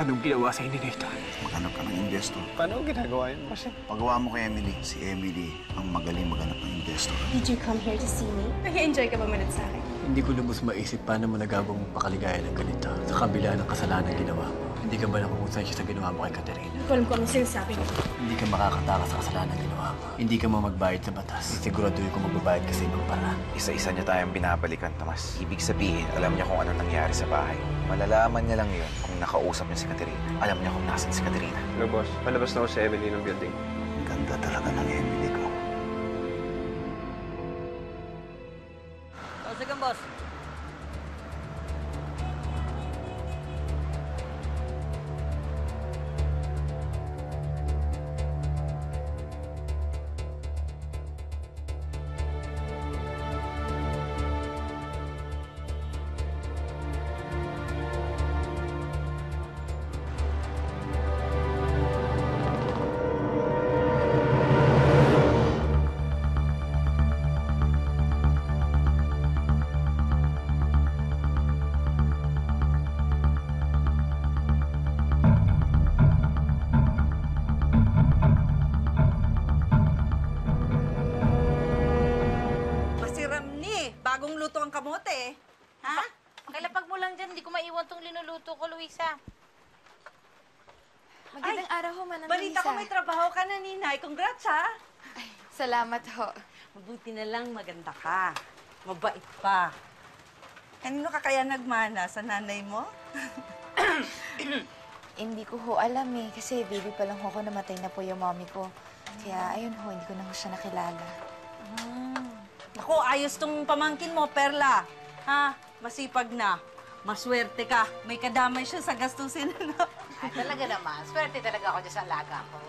Anong ginawa sa inyo nito? Maghanap ka ng investor. Paano ginagawa yun, boss? Pagawa mo kay Emily, si Emily ang magaling maghanap ng investor. Did you come here to see me? Nag-enjoy ka ba manat sa akin? Hindi ko lubos maisip paano mo nagawang mapakaligaya ng ganito sa kabila ng kasalanan ginawa mo. Hindi ka ba nakukonsensya sa ginawa mo kay Katerina? Hindi ko alam kung anong sinasabi mo. Hindi ka makakataka sa kasalanan ginawa. Hindi ka magbayad sa batas. Siguraduhin kung magbabayad ka sa ibang paraan. Isa-isa niya tayong binabalikan, Tomas. Ibig sabihin, alam niya kung ano nangyari sa bahay. Malalaman niya lang yun kung nakausap niya si Katerina. Alam niya kung nasan si Katerina. Hello, boss. Palabas na ako si Emily ng building. Ang ganda talaga ng Emily ko. Oh, sige, boss. Bagong luto ang kamote. Ha? Kalapag mo lang dyan, hindi ko maiwan tong linuluto ko, Luisa. Magandang araw ho, Manang Balita ko may trabaho ka na, Ninay. Congrats, ha? Salamat ho. Mabuti na lang maganda ka. Mabait pa. Kanino ka kaya nagmana? Sa nanay mo? Hindi ko ho alam eh, kasi baby pa lang ho ako namatay na po yung mommy ko. Kaya ayun ho, hindi ko na ho siya nakilala. Naku, ayos tong pamangkin mo, Perla. Ha? Masipag na. Maswerte ka. May kadamay siya sa gastusin. Ay, talaga naman. Swerte talaga ako dyan sa alaga ko.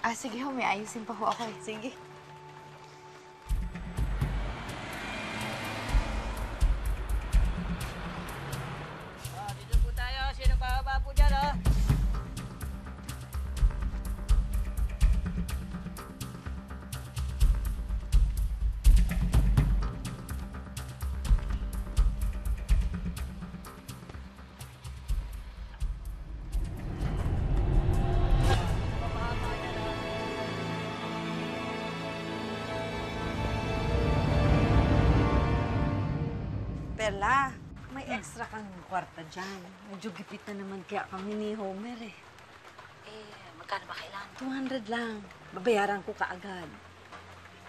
Ah, sige ho, may ayusin pa ho ako eh. Sige. Oh, dito po tayo. Sino pa po dyan, oh? Perla, may extra kang kwarta dyan. Medyo gipit na naman kaya kami ni Homer eh. Eh, magkano ba kailangan? 200 lang. Babayaran ko kaagad.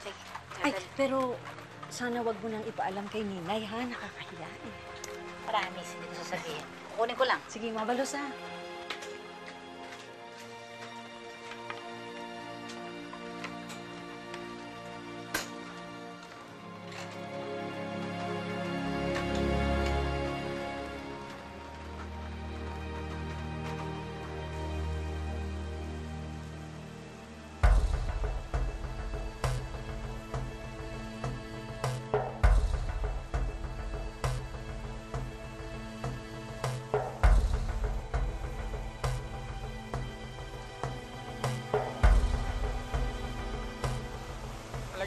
Sige. Ay, pero sana wag mo nang ipaalam kay Ninay, ha? Nakakahiya eh. Promise, hindi ko sasabihin. Kukunin ko lang. Sige, mabalos ha.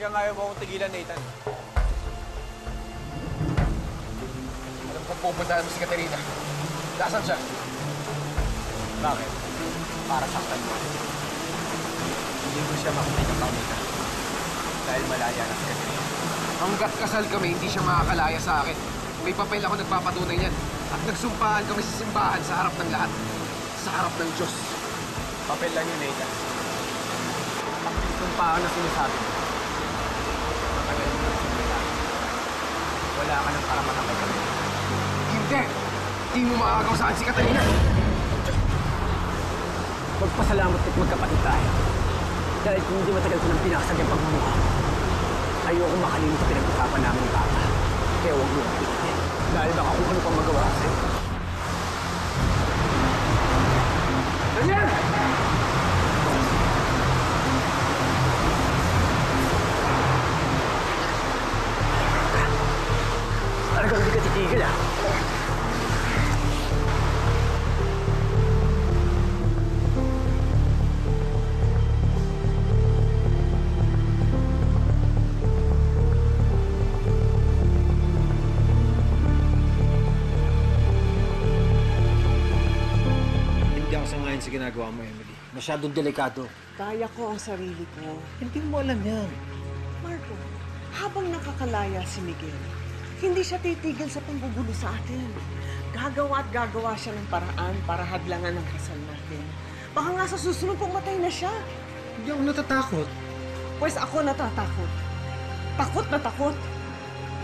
Talagang ayaw mo akong tigilan, Nathan. Alam kong pupuntahan mo si Katerina. Nasaan siya? Bakit? Para saktan mo. Hindi ko siya makikipagpamita. Dahil malaya na si Katerina. Hanggat kasal kami, hindi siya makakalaya sa akin. May papel ako nagpapatunay niyan. At nagsumpahan kami sa simbahan sa harap ng lahat. Sa harap ng Diyos. Papel lang yun, Nathan. Ang sumpahan na sinasabi mo. Matagal mo na sinasabi. Wala ka ng karapatan kay Katerina. Hindi! Hindi mo makakagaw sa akin si Katerina! Magpasalamat at magkapatid tayo. Dahil kung hindi matagal ko nang pinakasag ang pagmumukha mo, ayoko makalimut sa pinag-usapan namin ni Papa. Kaya huwag mo akong pitin. Dahil baka kung ano pang magawa ko sa'yo. Daniel! Talagang hindi ka titigil ah. ginagawa mo, Emily. Masyadong delikado. Kaya ko ang sarili ko. Hindi mo alam yan. Marco, habang nakakalaya si Miguel, hindi siya titigil sa panggugulo sa atin. Gagawa at gagawa siya ng paraan para hadlangan ang kasal natin. Baka nga sa susunod pumatay na siya. Hindi ako natatakot. Pues ako natatakot. Takot na takot.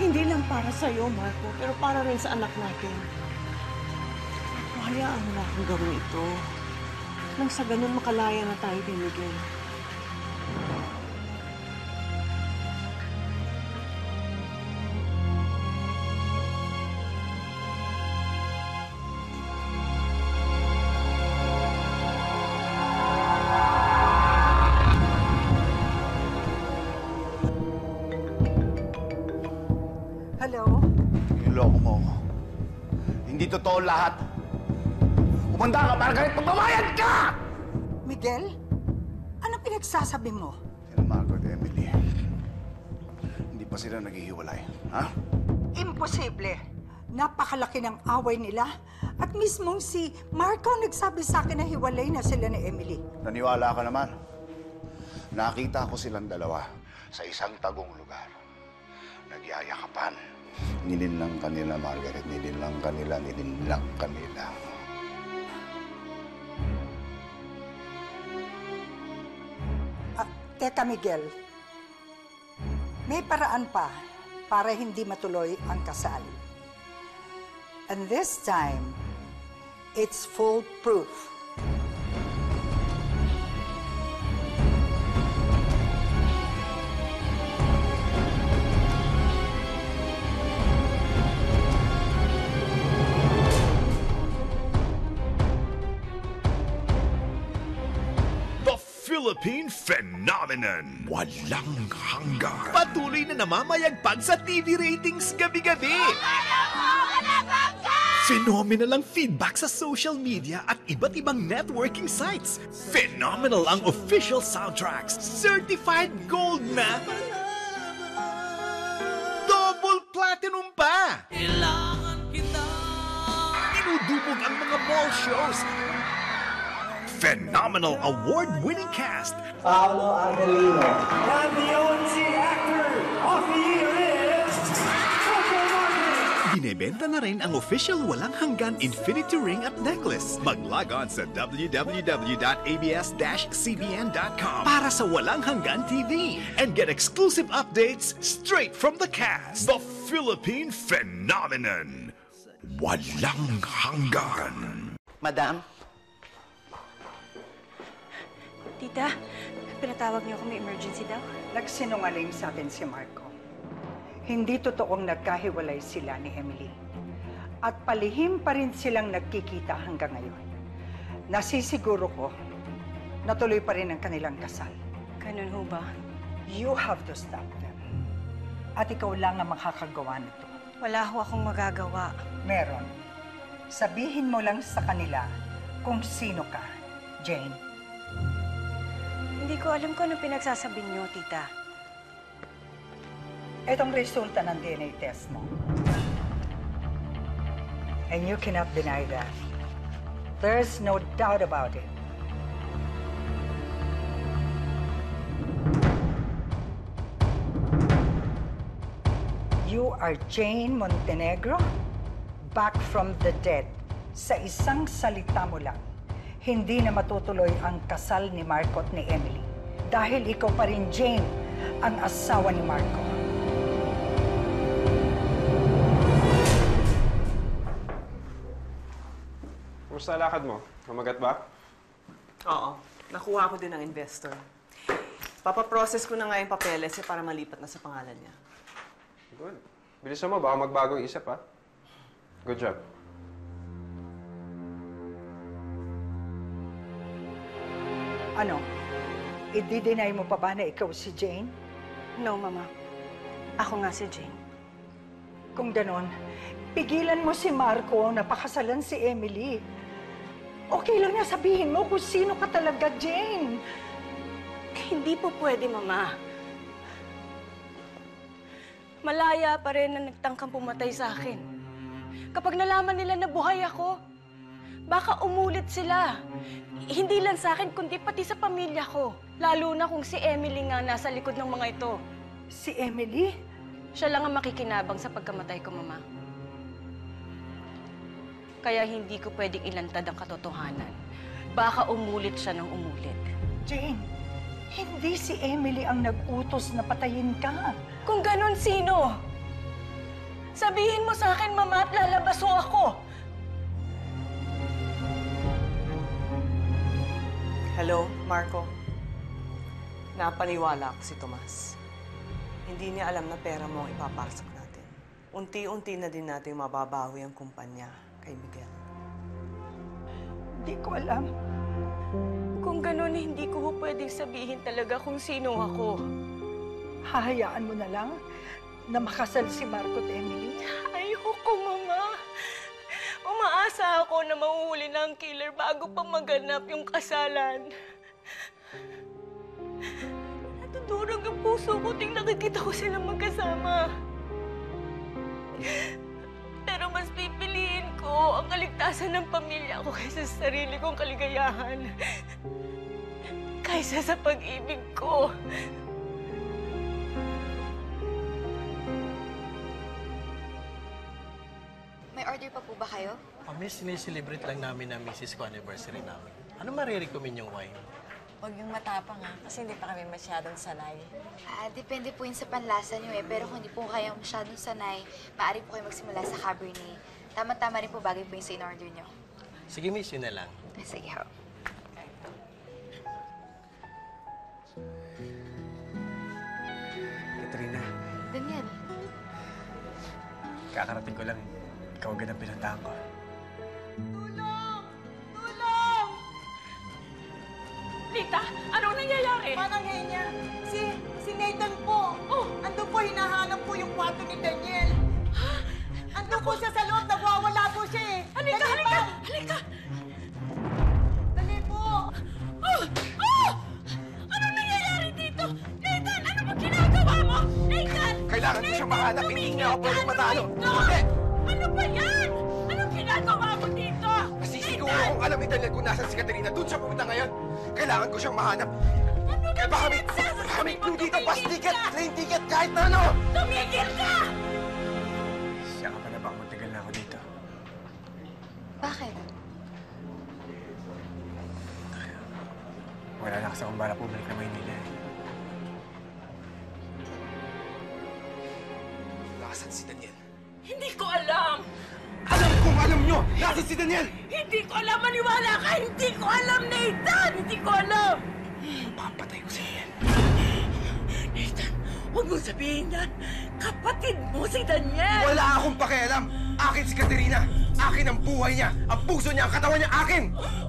Hindi lang para sa iyo, Marco, pero para rin sa anak natin. Hayaan mo na akong gawin ito. Nang sa ganun makalaya na tayo kay Miguel. Niloko mo ako. Hindi totoo lahat. Umanda ka, Margaret! Magbabayad ka! Miguel? Ano pinagsasabi mo? Sila Margaret Emily. Hindi pa sila naghihiwalay. Ha? Imposible. Napakalaki ng away nila. At mismong si Marco nagsabi sa akin na hiwalay na sila ni Emily. Naniwala ka naman. Nakita ko silang dalawa sa isang tagong lugar. Nagyayakapan. Nilinlang kanila, Margaret. Nilinlang kanila, nilinlang kanila. Ah, teka, Miguel. May paraan pa para hindi matuloy ang kasal. And this time, it's foolproof. The Philippine Phenomenon. Walang hanggan. Patuloy na namamayagpag sa TV ratings gabi-gabi. Phenomenal ang feedback sa social media at iba't ibang networking sites. Phenomenal ang official soundtracks. Certified gold na. Double platinum pa. Dinudubog ang mga mall shows. Phenomenal award-winning cast. Paolo Ardelino. And the ONC Actor of the Year is... Binebenta na rin ang official walang hanggan infinity ring at necklace. Mag-log on sa www.abs-cbn.com para sa walang hanggan TV and get exclusive updates straight from the cast. The Philippine Phenomenon. Walang hanggan. Madam? Tita, pinatawag niyo ako may emergency daw. Nagsinungaling sa akin si Marco. Hindi totoong nagkahiwalay sila ni Emily. At palihim pa rin silang nagkikita hanggang ngayon. Nasisiguro ko, natuloy pa rin ang kanilang kasal. Ganun ho ba? You have to stop them. At ikaw lang ang makakagawa nito. Wala ho akong magagawa. Meron. Sabihin mo lang sa kanila kung sino ka, Jane. Hindi ko alam kung ano pinagsasabi niyo, tita. Itong resulta ng DNA test mo. And you cannot deny that. There's no doubt about it. You are Jane Montenegro, back from the dead. Sa isang salita mo lang, hindi na matutuloy ang kasal ni Marco at ni Emily. Dahil ikaw pa rin, Jane, ang asawa ni Marco. Kumusta lakad mo? Mamagat ba? Oo. Nakuha ko din ng investor. Papaprocess ko na nga yung papeles eh, para malipat na sa pangalan niya. Good. Bilisan mo, baka magbago ang isip, ha? Good job. Ano? I-deny mo pa ba na ikaw si Jane? No, Mama. Ako nga si Jane. Kung ganon, pigilan mo si Marco na pakasalan si Emily. Okay lang na sabihin mo kung sino ka talaga, Jane. Hindi po pwede, Mama. Malaya pa rin na nagtangkang pumatay sa akin. Kapag nalaman nila na buhay ako, Baka umulit sila. Hindi lang sa akin, kundi pati sa pamilya ko. Lalo na kung si Emily nga nasa likod ng mga ito. Si Emily? Siya lang ang makikinabang sa pagkamatay ko, Mama. Kaya hindi ko pwedeng ilantad ang katotohanan. Baka umulit siya ng umulit. Jane, hindi si Emily ang nag-utos na patayin ka. Kung ganon, sino? Sabihin mo sa akin, Mama, at lalabas ho ako. Hello, Marco. Napaniwala ako si Tomas. Hindi niya alam na pera mo ang ipapasok natin. Unti-unti na din natin mababawi ang kumpanya kay Miguel. Hindi ko alam. Kung ganon, hindi ko ho pwedeng sabihin talaga kung sino ako. Hahayaan mo na lang na makasal si Marco at Emily? Umaasa ako na mahuhuli na ang killer bago pa maganap yung kasalan. Natutulog ang puso ko ting nakikita ko silang magkasama. Pero mas pipiliin ko ang kaligtasan ng pamilya ko kaysa sa sarili kong kaligayahan. Kaysa sa pag-ibig ko. May order pa po ba kayo? Oh, miss, sineselebrate lang namin na misis ko anniversary namin. Ano marirecommend yung wine? Huwag yung matapang ha, kasi hindi pa kami masyadong sanay. Ah, depende po yun sa panlasa nyo eh. Pero kung hindi po kayo masyadong sanay, maaari po kayo magsimula sa Cabernet. Tama-tama rin po bagay po yung sa in-order nyo. Sige, miss, yun na lang. Ah, Sige ho. Katrina, Daniel, kakarating ko lang. Ikaw agad ang pinuntahan ko. Lita, anong nangyayari? Manang niya, si, si Nathan po. Oh. Ando po, hinahanap po yung kwarto ni Daniel. Ando po siya sa loob, nagwawala po siya eh. Halika, Dali halika, po. halika! Dali po. Oh! Oh! Anong nangyayari dito? Nathan, ano ba ginagawa mo? Nathan! Kailangan ko siyang mahanap. Hindi niya ako pwedeng matalo. Ito! Ano ba yan? Anong ginagawa mo dito? Masisiguro kung alam ni Daniel kung nasan si Katerina. Doon siya pumunta ngayon. Kailangan ko siyang mahanap. Ano Kaya baka may, baka may clue dito. Bus ticket, train ticket, kahit na ano. Tumigil ka! Siya ka pa na bang matagal na ako dito? bakit? Wala na kasi akong bala bumalik na Maynila Si Daniel? Hindi ko alam! Maniwala ka! Hindi ko alam, Nathan! Hindi ko alam! Papatay ko si Daniel. Nathan, huwag mong sabihin yan! Kapatid mo si Daniel! Wala akong pakialam. Akin si Katerina. Akin ang buhay niya. Ang puso niya, ang katawan niya, akin!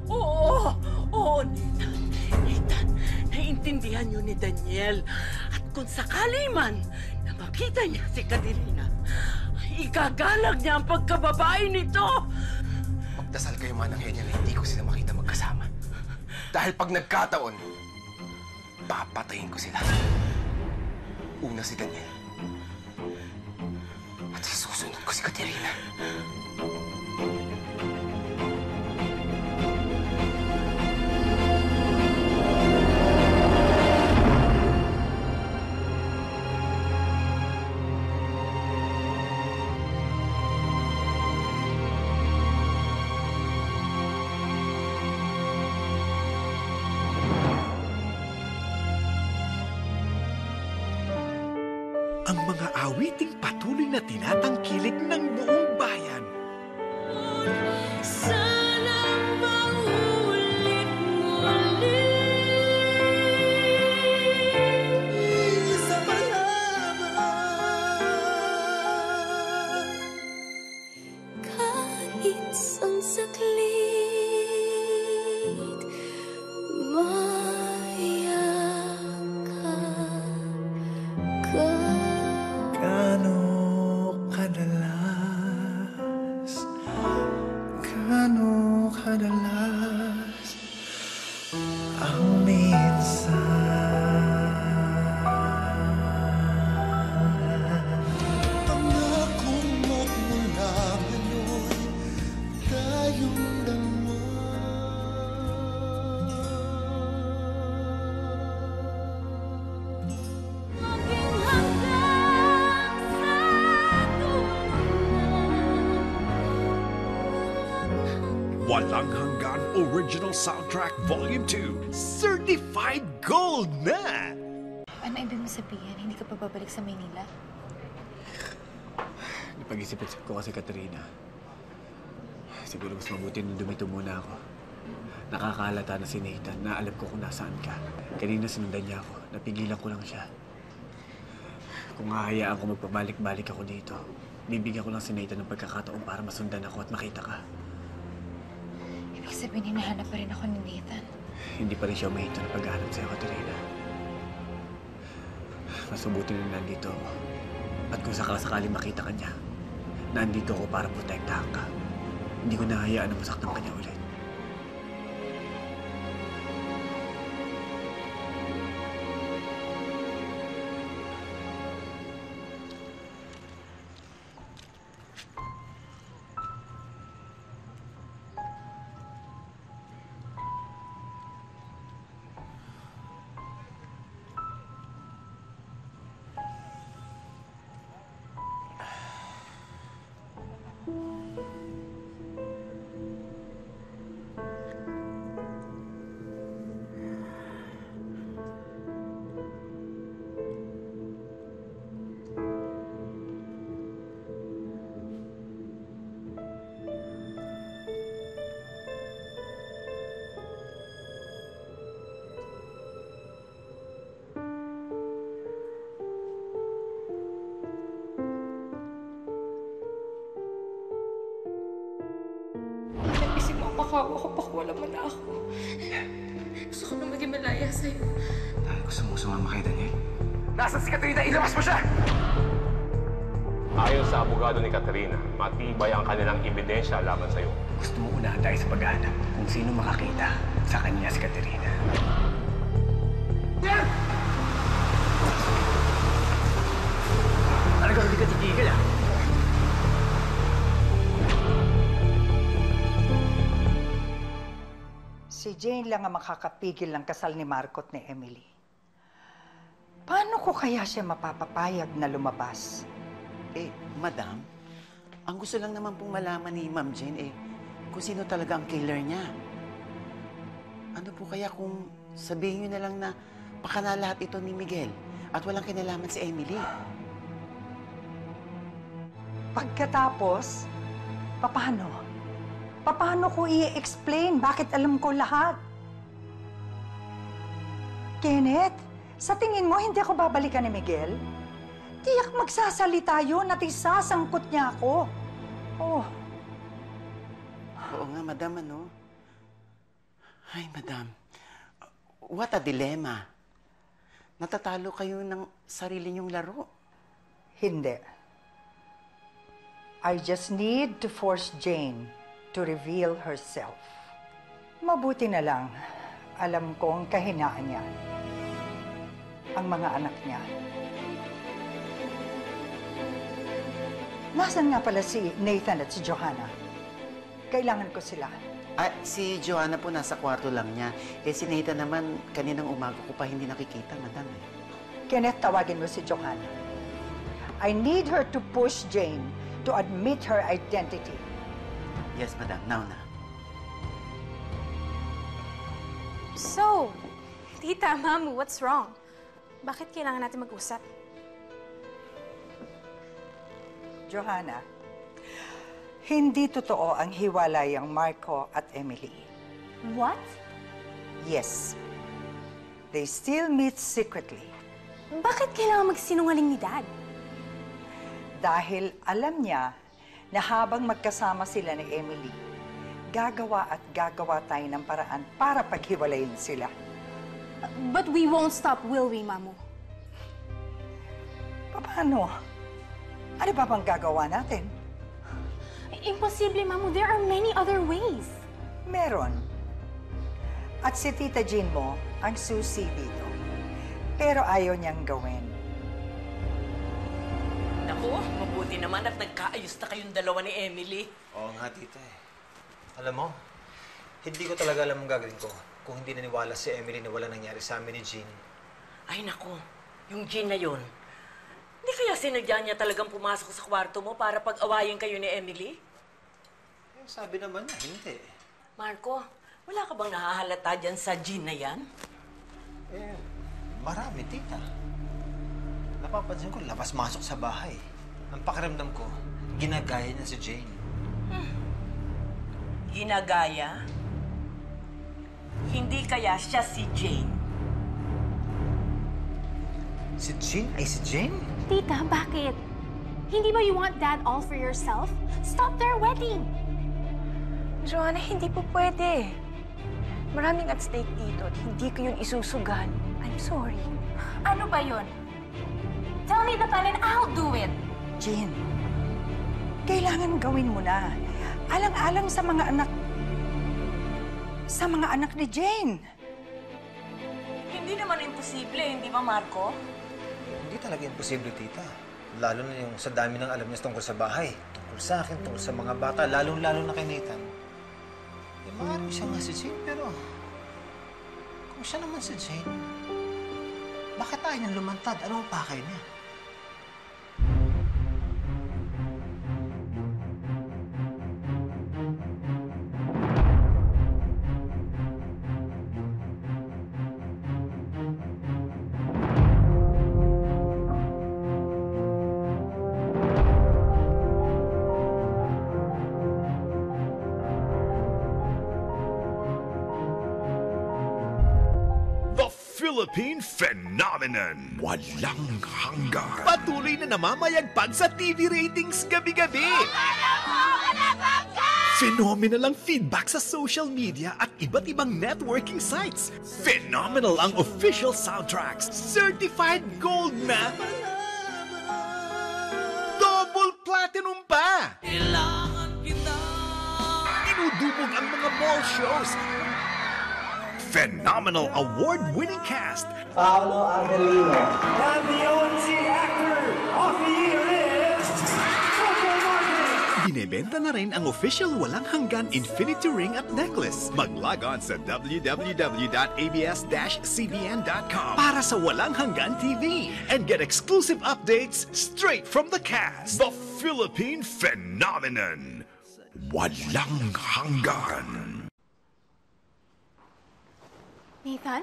Oo! Oo, Nathan. Nathan, naiintindihan yun ni Daniel. At kung sakali man na makita niya si Katerina, igagalag niya ang pagkababae nito! Magdasal kayo man ng Henya na hindi ko sila makita magkasama. Dahil pag nagkataon, papatayin ko sila. Una si Daniel. At susunod ko si Katerina. Mga awiting patuloy na tinatangkilik ng buong bayan. Original Soundtrack Volume 2 Certified Gold na! Ano ibig mo sabihin? Hindi ka pa babalik sa Maynila? Napag-isip-isip ko kasi, Katerina. Siguro mas mabuti nung dumito muna ako. Nakakalata na si Nathan na alam ko kung nasaan ka. Kanina sinundan niya ako. Napigilan ko lang siya. Kung hahayaan ko magpabalik-balik ako dito, bibigyan ko lang si Nathan ng pagkakataon para masundan ako at makita ka. Ibig sabihin, hinahanap pa rin ako ni Nathan. Hindi pa rin siya umahinto na paghahanap sa'yo, Katerina. Mas mabuti na nandito ako. At kung sakasakaling makita ka niya, nandito ako para protektahan ka. Hindi ko nahayaan na masaktan ka niya ulit. Makawa ko pa wala mo na ako. Gusto ko na maging malaya sa'yo. Dahil gusto mo sumama kay Daniel. Nasaan si Katrina? Ilabas mo siya! Ayon sa abogado ni Katerina, matibay ang kanilang ebidensya laban sa iyo. Gusto mo unahan tayo sa paghahanap kung sino makakita sa kanya si Katerina. Si Jane lang ang makakapigil ng kasal ni Marcot ni Emily. Paano ko kaya siya mapapapayag na lumabas? Eh, madam, ang gusto lang naman pong malaman ni Ma'am Jane eh, kung sino talaga ang killer niya. Ano po kaya kung sabihin niyo na lang na pakana lahat ito ni Miguel at walang kinalaman si Emily? Pagkatapos, paano? Paano ko i-explain bakit alam ko lahat? Kenneth, sa tingin mo hindi ako babalikan ni Miguel? Tiyak magsasalita yun at isasangkot niya ako. Oh, Oo nga, madam, ano? Ay, madam, what a dilemma. Natatalo kayo ng sarili niyong laro. hindi. I just need to force Jane to reveal herself. Mabuti na lang, alam ko ang kahinaan niya. Ang mga anak niya. Nasaan nga pala si Nathan at si Johanna? Kailangan ko sila. Ah, si Joanna po nasa kwarto lang niya. Eh, si Nathan naman, kaninang umaga ko pa hindi nakikita, madam. Eh. Kenneth, tawagin mo si Johanna. I need her to push Jane to admit her identity. Yes, madam. Now na. So, Tita, Mamu, what's wrong? Bakit kailangan natin mag-usap? Johanna, hindi totoo ang hiwalayang Marco at Emily. What? Yes. They still meet secretly. Bakit kailangan magsinungaling ni Dad? Dahil alam niya na habang magkasama sila ni Emily, gagawa at gagawa tayo ng paraan para paghiwalayin sila. But we won't stop, will we, Mamu? Paano? Ano pa bang gagawa natin? Imposible, Mamu. There are many other ways. Meron. At si Tita Jean mo ang susi dito. Pero ayaw niyang gawin. Naku, mabuti naman at nagkaayos na kayong dalawa ni Emily. Oo nga, tita eh. Alam mo, hindi ko talaga alam ang gagawin ko kung hindi naniwala si Emily na wala nangyari sa amin ni Jean. Ay naku, yung Jean na yun. Hindi kaya sinadya niya talagang pumasok sa kwarto mo para pag-awayin kayo ni Emily? Eh, sabi naman niya, hindi. Marco, wala ka bang nahahalata dyan sa gin na yan? Eh, marami, tita. Napapansin ko, labas-masok sa bahay. Ang pakiramdam ko, ginagaya niya si Jane. Ginagaya? Hindi kaya siya si Jane? Si Jane? Ay, si Jane? Tita, bakit? Hindi ba you want that all for yourself? Stop their wedding! Joanna, hindi po pwede. Maraming at stake dito at hindi ko yun isusugal. I'm sorry. Ano ba yun? Tell me the plan and I'll do it! Jean, kailangan gawin mo na. Alang-alang sa mga anak... sa mga anak ni Jane. Hindi naman imposible, hindi ba, Marco? Hindi talaga imposible, tita. Lalo na yung sa dami ng alam niya tungkol sa bahay. Tungkol sa akin, tungkol sa mga bata, lalong-lalo na kay Nathan. Eh, maaaring siya nga si Jane, pero... Kung siya naman si Jane, bakit tayo niyang lumantad? Ano ang pakay niya? Philippine Phenomenon. Walang hanggan. Patuloy na namamayagpag sa TV ratings gabi-gabi. Phenomenal ang feedback sa social media at iba't ibang networking sites. Phenomenal ang official soundtracks. Certified gold na. Double platinum pa. Dinudubog ang mga mall shows. Phenomenal award-winning cast. Paolo Angelino. And the ONC Actor of the Year is... Binebenta na rin ang official walang hanggan infinity ring at necklace. Mag-log on sa www.abs-cbn.com para sa walang hanggan TV and get exclusive updates straight from the cast. The Philippine Phenomenon. Walang hanggan. Nathan?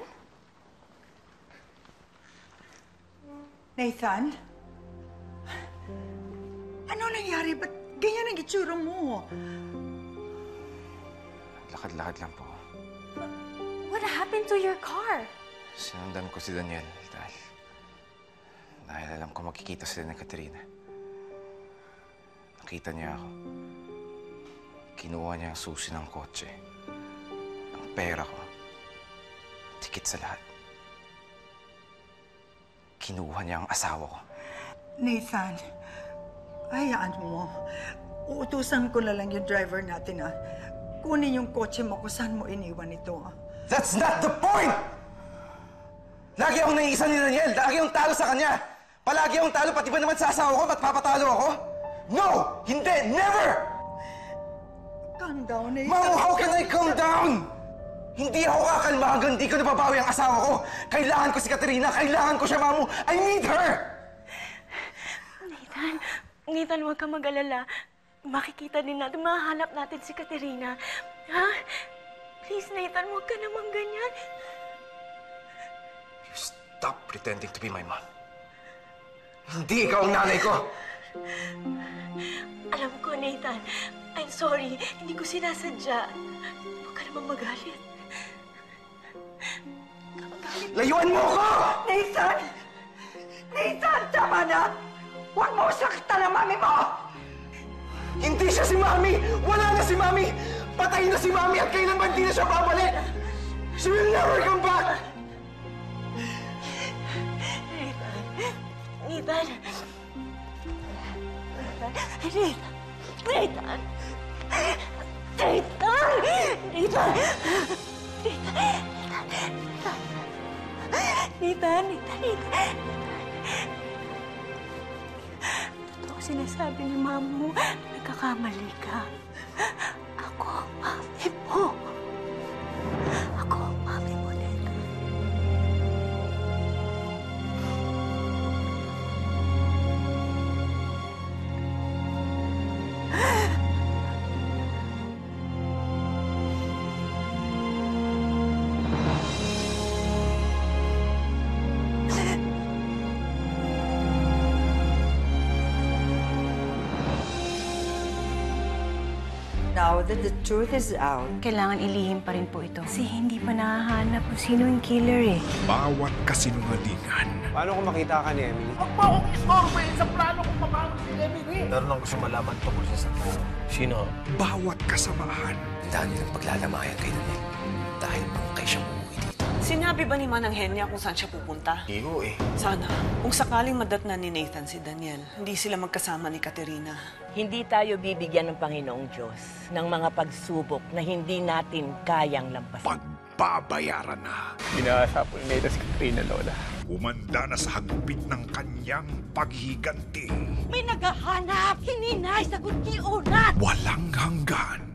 Nathan? Ano nangyari? Ba't ganyan ang itsura mo? Lakad-lakad lang po. What happened to your car? Sinundan ko si Daniel dahil... Dahil alam ko magkikita sila ni Katrina. Nakita niya ako. Kinuha niya ang susi ng kotse. Ang pera ko. Tikit sa lahat. Kinuha niya ang asawa ko. Nathan, hayaan mo. Uutusan ko na lang yung driver natin, ah. Kunin yung kotse mo kung saan mo iniwan ito, ah. That's not the point! Lagi akong naiisa ni Daniel. Lagi akong talo sa kanya. Palagi akong talo, pati ba naman sa asawa ko? Ba't papatalo ako? No! Hindi! Never! Calm down, Nathan. Mom, how can I calm down? Hindi ako kakalma hanggang di ko nababawi ang asawa ko. Kailangan ko si Katerina. Kailangan ko siya, Mamu. I need her! Nathan, Nathan, huwag ka mag-alala. Makikita din natin, mahanap natin si Katerina. Ha? Please, Nathan, huwag ka naman ganyan. Stop pretending to be my mom. Hindi ikaw ang nanay ko. Alam ko, Nathan. I'm sorry. Hindi ko sinasadya. Huwag ka naman magalit. Layuan mo ko! Nathan! Nathan, tama na! Huwag mo saktan ang mami mo! Hindi siya si Mami! Wala na si Mami! Patay na si Mami at kailanman di na siya babalik! She will never come back! Nathan! Nathan! Nathan! Nathan! Nathan! Nathan! Nathan! Nathan! Totoo sinasabi ni mama mo, nagkakamali ka. Truth is out, Kailangan ilihim pa rin po ito. Kasi hindi pa nahahanap kung sino yung killer eh. Bawat kasinungalingan, Paano kung makita ka ni Emily? Huwag mo akong istorbohin sa plano kong mabangon si Emily. Meron akong gusto malaman tungkol sa Santa. Sino? bawat kasamaan, Tandaan nilang paglalamayan kay Daniel. Dahil bangkay siyang umuwi dito. Sinabi ba ni Manang Henya kung saan siya pupunta? Iyo eh. Sana, kung sakaling madatnan ni Nathan si Daniel, hindi sila magkasama ni Katerina. Hindi tayo bibigyan ng Panginoong Diyos ng mga pagsubok na hindi natin kayang lampasan. babayaran na. Binasa po ni Nathan si Katrina, Lola. Umanda na sa hagupit ng kanyang paghiganti. May naghahanap! Hininay! Sagot ni! Walang hanggan.